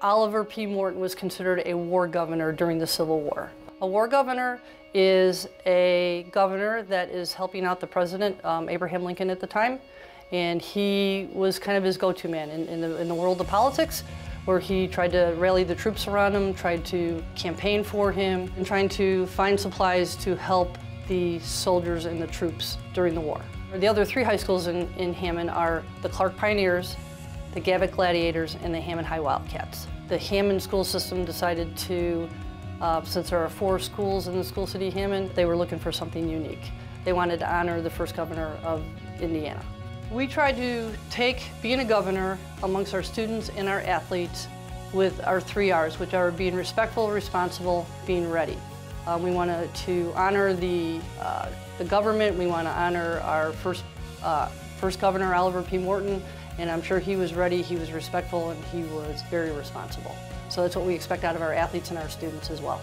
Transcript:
Oliver P. Morton was considered a war governor during the Civil War. A war governor is a governor that is helping out the president, um, Abraham Lincoln at the time, and he was kind of his go-to man in, in, the, in the world of politics, where he tried to rally the troops around him, tried to campaign for him, and trying to find supplies to help the soldiers and the troops during the war. The other three high schools in, in Hammond are the Clark Pioneers, the Gavit Gladiators, and the Hammond High Wildcats. The Hammond school system decided to, uh, since there are four schools in the school city Hammond, they were looking for something unique. They wanted to honor the first governor of Indiana. We try to take being a governor amongst our students and our athletes with our three R's, which are being respectful, responsible, being ready. Uh, we want to honor the, uh, the government. We want to honor our first, uh, first governor, Oliver P. Morton, and I'm sure he was ready, he was respectful, and he was very responsible. So that's what we expect out of our athletes and our students as well.